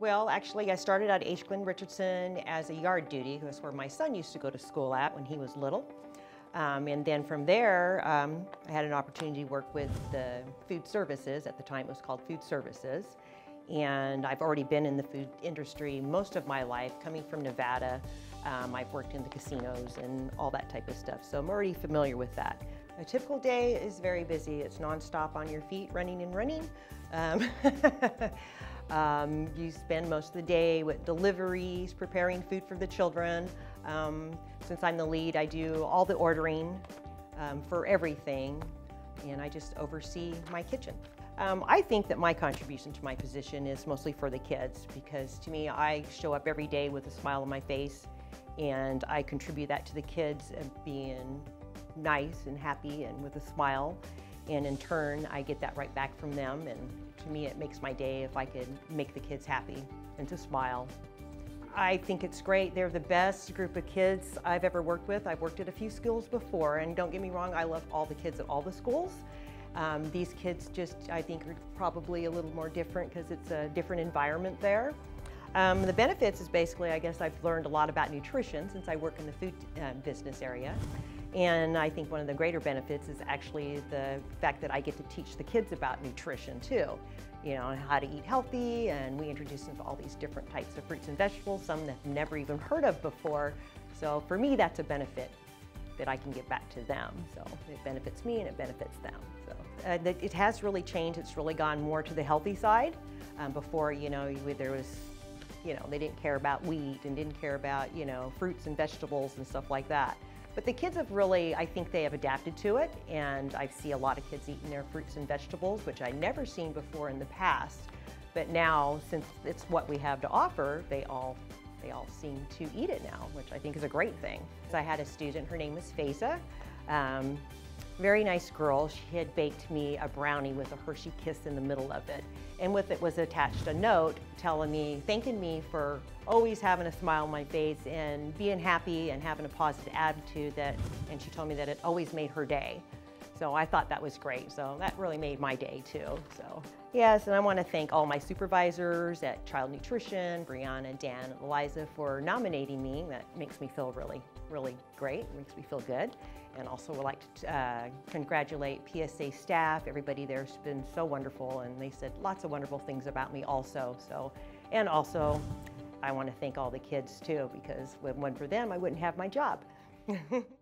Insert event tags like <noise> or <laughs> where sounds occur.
Well, actually, I started at H. Glenn Richardson as a yard duty. That's where my son used to go to school at when he was little. Um, and then from there, um, I had an opportunity to work with the food services. At the time, it was called Food Services. And I've already been in the food industry most of my life, coming from Nevada. Um, I've worked in the casinos and all that type of stuff, so I'm already familiar with that. A typical day is very busy. It's nonstop on your feet, running and running. <laughs> Um, you spend most of the day with deliveries, preparing food for the children. Um, since I'm the lead, I do all the ordering um, for everything, and I just oversee my kitchen. Um, I think that my contribution to my position is mostly for the kids because to me, I show up every day with a smile on my face and I contribute that to the kids of being nice and happy and with a smile. And in turn, I get that right back from them. And to me, it makes my day if I could make the kids happy and to smile. I think it's great. They're the best group of kids I've ever worked with. I've worked at a few schools before, and don't get me wrong, I love all the kids at all the schools. Um, these kids just, I think, are probably a little more different because it's a different environment there. Um, the benefits is basically, I guess I've learned a lot about nutrition since I work in the food uh, business area. And I think one of the greater benefits is actually the fact that I get to teach the kids about nutrition too. You know, how to eat healthy, and we introduce them to all these different types of fruits and vegetables, some that I've never even heard of before. So for me, that's a benefit that I can give back to them. So it benefits me and it benefits them. So uh, it has really changed. It's really gone more to the healthy side. Um, before, you know, there was, you know, they didn't care about wheat and didn't care about, you know, fruits and vegetables and stuff like that. But the kids have really, I think they have adapted to it, and I see a lot of kids eating their fruits and vegetables, which I never seen before in the past. But now, since it's what we have to offer, they all they all seem to eat it now, which I think is a great thing. So I had a student, her name was Feza. Um, very nice girl. She had baked me a brownie with a Hershey Kiss in the middle of it. And with it was attached a note telling me, thanking me for always having a smile on my face and being happy and having a positive attitude that, and she told me that it always made her day. So I thought that was great. So that really made my day too. So yes, and I want to thank all my supervisors at Child Nutrition, Brianna, Dan, Eliza for nominating me. That makes me feel really, really great. It makes me feel good. And also would like to uh, congratulate PSA staff. Everybody there's been so wonderful and they said lots of wonderful things about me also. So, and also I want to thank all the kids too because it wasn't for them, I wouldn't have my job. <laughs>